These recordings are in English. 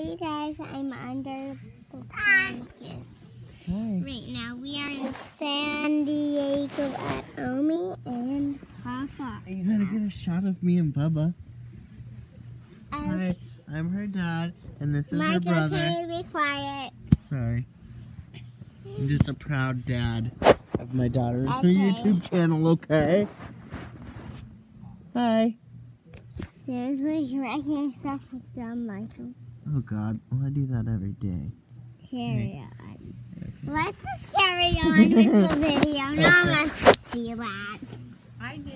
you guys. I'm under the blanket. Hi. Right now, we are in San Diego at Omi and Papa. You gotta get a shot of me and Bubba. Um, Hi, I'm her dad, and this is her Michael, brother. can you be quiet? Sorry. I'm just a proud dad of my daughter's Okay. YouTube channel, okay? Hi. Seriously, you're making yourself look dumb, Michael. Oh god, well I do that every day. Carry on. Let's just carry on with the video. No one wants to see that. I do.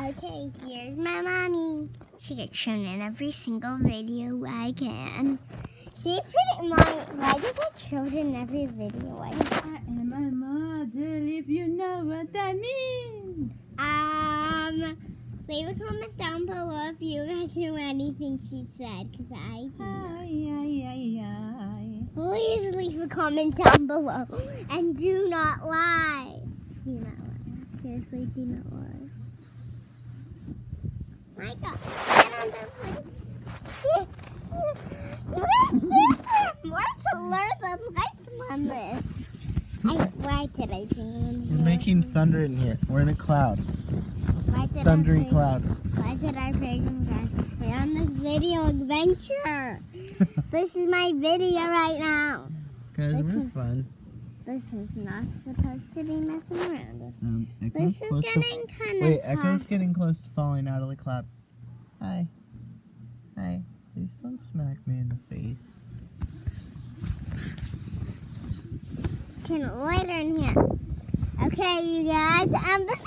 Okay, here's my mommy. She gets shown in every single video I can. She pretty much, why do you get shown in every video I can? I am a model if you know what I mean. Um, leave a comment down below if you guys know anything she said, because I do not. Please leave a comment down below and do not lie. Do not lie. Seriously, do not lie. My God, get on the plate. This is more to learn than life on this. I, why did I bring in We're making thunder in here. We're in a cloud. Thundering cloud. Why did I bring you guys We're on this video adventure? this is my video right now. Cause we're Listen. fun. This was not supposed to be messing around. Um, This is to getting kind of Wait, Echo's getting close to falling out of the cloud. Hi. Hi. Please don't smack me in the face. Can lighter in here. Okay, you guys. Um, this.